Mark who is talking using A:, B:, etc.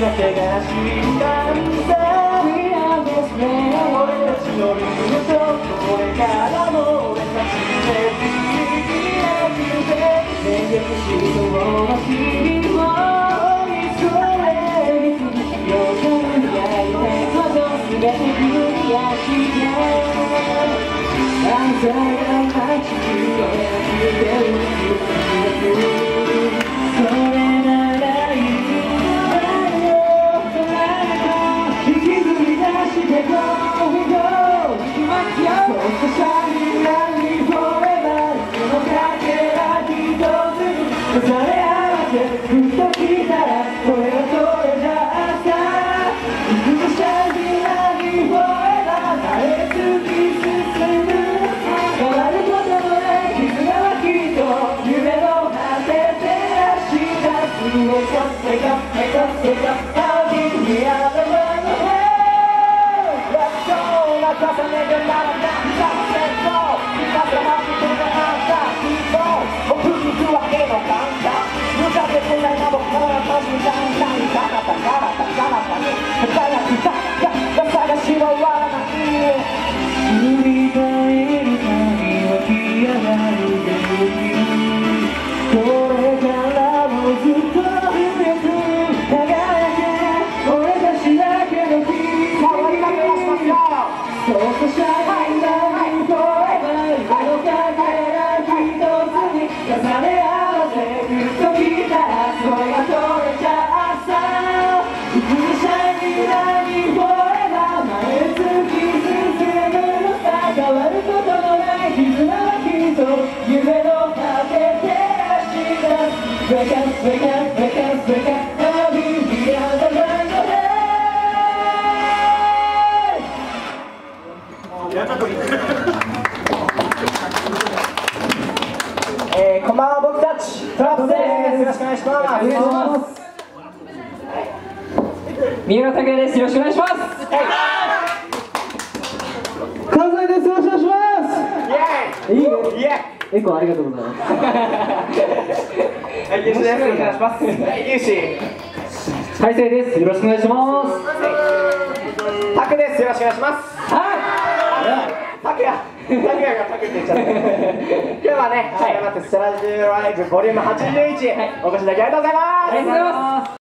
A: だけが知ったんさ
B: We are this man 俺たち
A: のルーこれからも俺たちで We
B: are 全力疾走は君を追いそれ見つぶようといてこ全てクリアしてあんたが待ち受けてる my head
A: Let's go
B: そうしたえ
A: ー、こんばんは僕たちトラップですよろしくお願いしますお願いしま
C: す
B: 三浦拓也ですよろしくお願いします
C: 関西ですよろしくお願いします
A: イエー
C: イいいねイエエコありがとうございます
A: はい、ゆうしですよろしくお願いしますはい、ゆうし
C: 大成ですよろしくお願いします
A: タクですよろしくお願いします
B: は
A: い。タクヤタクヤがタクって言っちゃった。今日はね、はい、待ってスタジオライブボリューム81、お越しいただきありがとうございます。ありがとうござい
B: ま